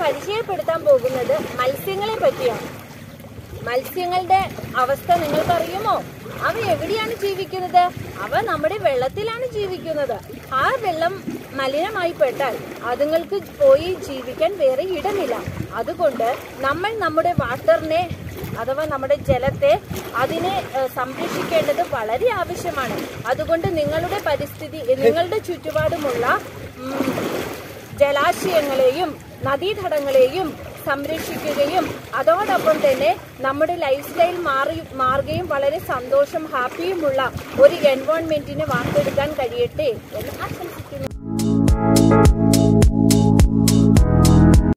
പരിചയപ്പെടുത്താൻ പോകുന്നത് മത്സ്യങ്ങളെ പറ്റിയാണ്. മത്സ്യങ്ങളുടെ അവസ്ഥ നിങ്ങൾക്കറിയുമോ? അവ എവിടെയാണ് ജീവിക്കുന്നത്? അവ നമ്മുടെ വെള്ളത്തിലാണ് ജീവിക്കുന്നത്. ആ വെള്ളം മലിനമായി പെട്ടാൽ അതുങ്ങൾക്ക് പോയി ജീവിക്കാൻ വേറെ ഇടമില്ല. അതുകൊണ്ട് നമ്മൾ നമ്മുടെ വാട്ടറിനെ അഥവാ നമ്മുടെ ജലത്തെ അതിനെ സംരക്ഷിക്കേണ്ടത് വളരെ ആവശ്യമാണ്. അതുകൊണ്ട് നിങ്ങളുടെ പരിസ്ഥിതി നിങ്ങളുടെ ചുറ്റുപാടുമുള്ള ജലാശയങ്ങളെയും നദീതടങ്ങളെയും സംരക്ഷിക്കുകയും അതോടൊപ്പം തന്നെ നമ്മുടെ ലൈഫ് സ്റ്റൈൽ മാറി മാറുകയും വളരെ സന്തോഷം ഹാപ്പിയുമുള്ള ഒരു എൻവോൺമെന്റിന് വാർത്തെടുക്കാൻ കഴിയട്ടെ എന്ന് ആശംസിക്കുന്നു.